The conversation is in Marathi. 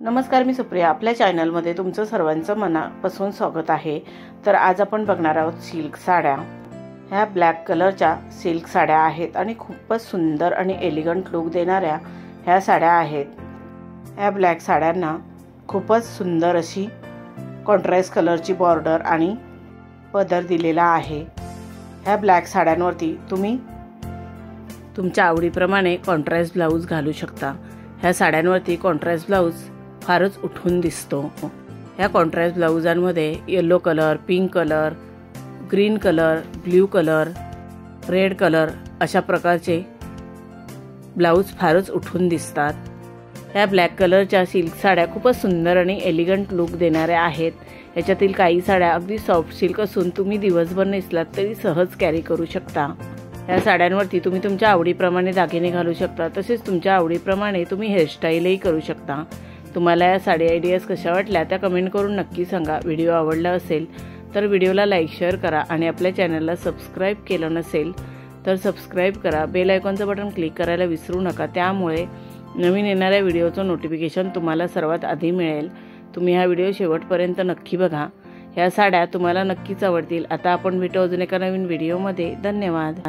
नमस्कार मी सुप्रिया. आपल्या चॅनलमध्ये तुमचं सर्वांचं मनापासून स्वागत आहे. तर आज आपण बघणार आहोत सिल्क साड्या. ह्या ब्लॅक कलरच्या सिल्क साड्या आहेत आणि खूपच सुंदर आणि एलिगंट लुक देणाऱ्या ह्या साड्या आहेत. ह्या ब्लॅक साड्यांना खूपच सुंदर अशी कॉन्ट्रास्ट कलरची बॉर्डर आणि पदर दिलेला आहे. ह्या ब्लॅक साड्यांवरती तुम्ही तुमच्या आवडीप्रमाणे कॉन्ट्रास्ट ब्लाऊज घालू शकता. ह्या साड्यांवरती कॉन्ट्रास्ट ब्लाऊज फारच उठून दिसतो. ह्या contrast ब्लाऊजांमध्ये yellow colour pink colour green colour blue colour red colour अशा प्रकारचे ब्लाऊज फारच उठून दिसतात. ह्या ब्लॅक कलरच्या सिल्क साड्या खूपच सुंदर आणि एलिगंट लुक देणाऱ्या आहेत. ह्याच्यातील काही साड्या अगदी सॉफ्ट सिल्क असून तुम्ही दिवसभर नेसलात तरी सहज कॅरी करू शकता. ह्या साड्यांवरती तुम्ही तुमच्या आवडीप्रमाणे दागिने घालू शकता. तसेच तुमच्या आवडीप्रमाणे तुम्ही हेअरस्टाईलही करू शकता. तुम्हाला या साडी आयडियाज कशा वाटल्या त्या कमेंट करून नक्की सांगा. व्हिडिओ आवडला असेल तर व्हिडिओला लाईक शेअर करा आणि आपल्या चॅनलला सबस्क्राईब केलं नसेल तर सबस्क्राईब करा. बेल आयकॉनचं बटन क्लिक करायला विसरू नका. त्यामुळे नवीन येणाऱ्या व्हिडिओचं नोटिफिकेशन तुम्हाला सर्वात आधी मिळेल. तुम्ही हा व्हिडिओ शेवटपर्यंत नक्की बघा. ह्या साड्या तुम्हाला नक्कीच आवडतील. आता आपण भेटू अजून एका नवीन व्हिडिओमध्ये धन्यवाद.